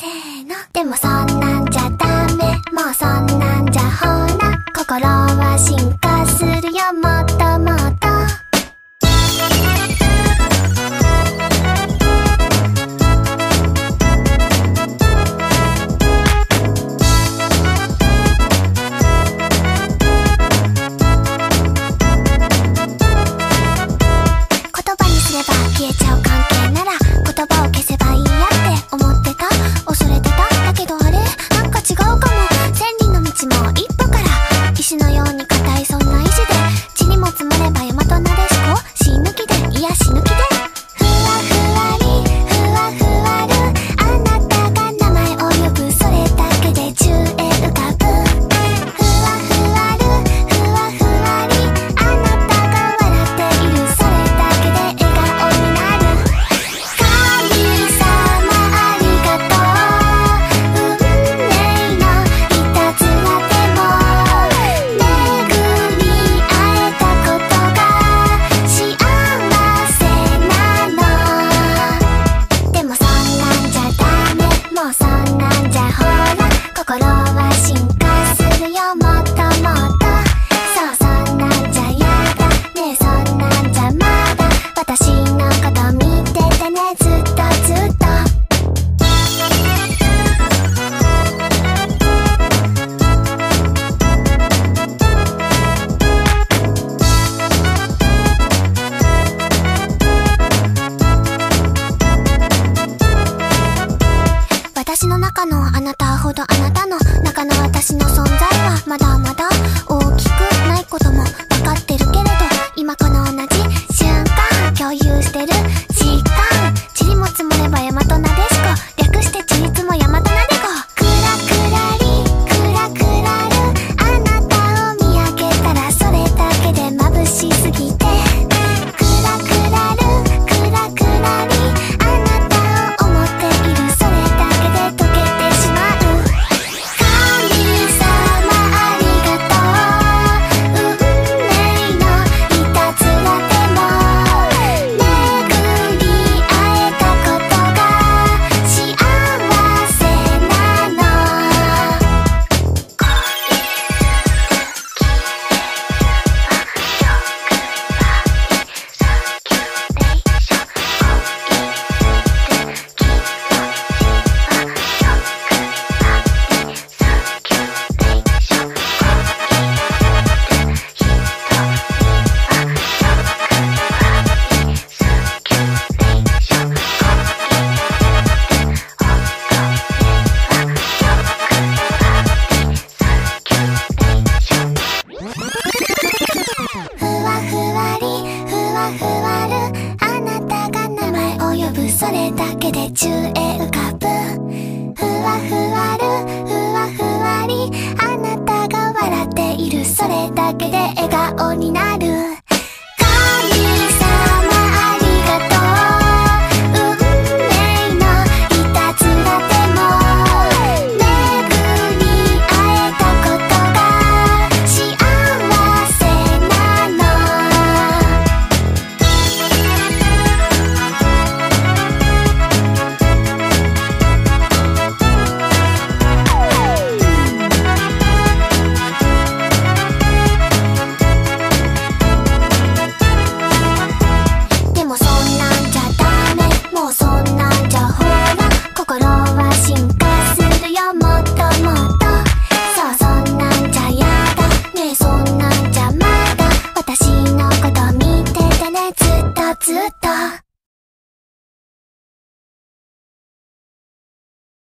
せーの。でもそんなんじゃダメ。もうそんなんじゃほら心は進化するよ。もっともの中のあなたほどあなたの中の私の存在はまだまだそれだけで中へ浮かぶ。ふわふわるふわふわり。あなたが笑っている。それだけで笑顔になる。